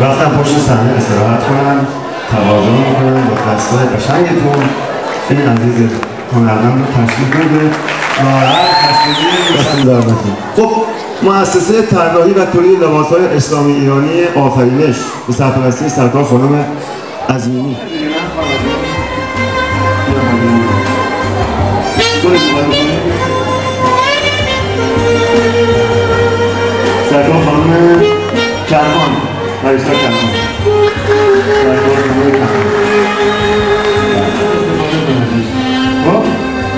رفتم پشت صحنه استراحت کنم تواضع می‌کنم با دستای قشنگتون. این عزیز هنرمند رو تشریف بده. ناراحت خب مؤسسه طراحی و تولید لباسهای اسلامی ایرانی آفرینش به سرپرستی سرکار خانم عظیمی. سرکار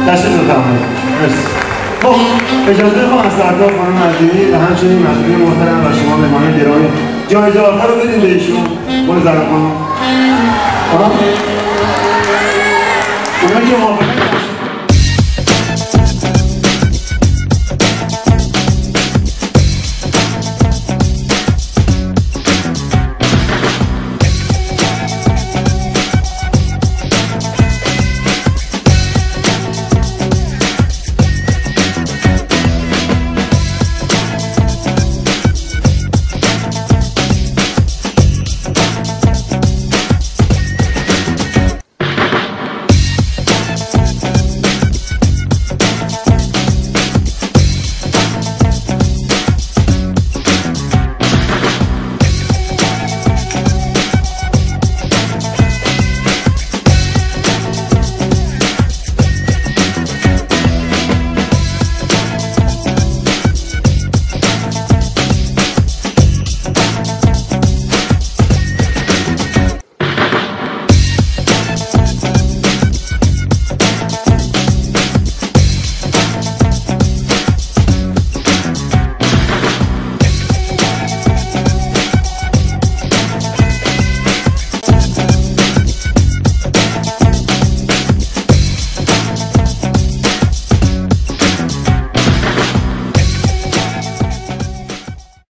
تشریف بفرمایید. خب اجازه ما از سردار خانم عظیمی و همچنین مسئولین محترم و شما مهمان گرامی جایزه آخر رو بدیم به ایشون. برو زرخان خب. اونا که موافقت